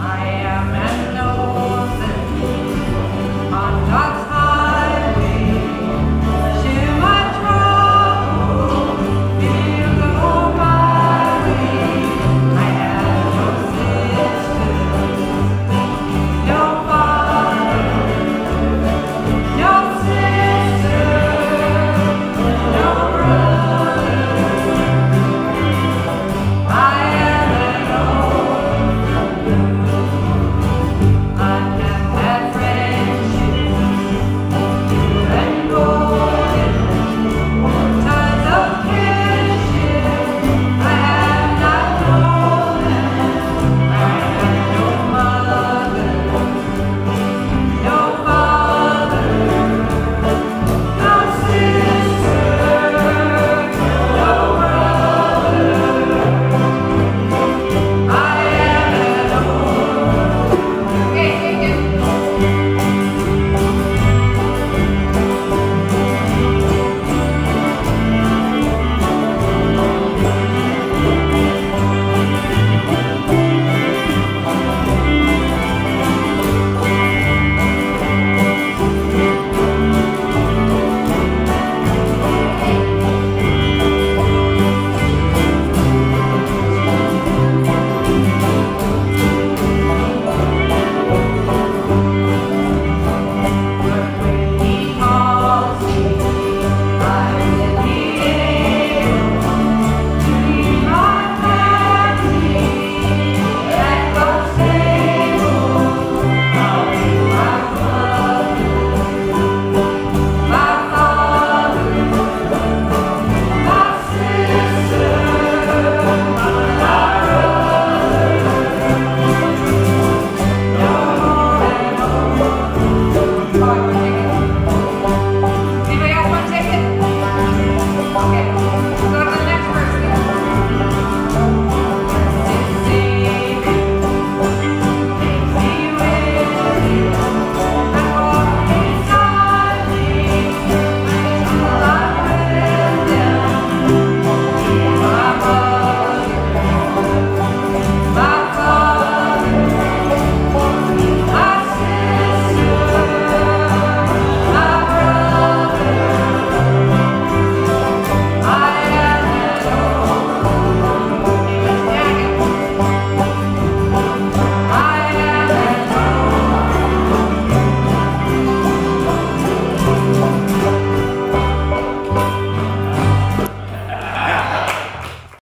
I pocket.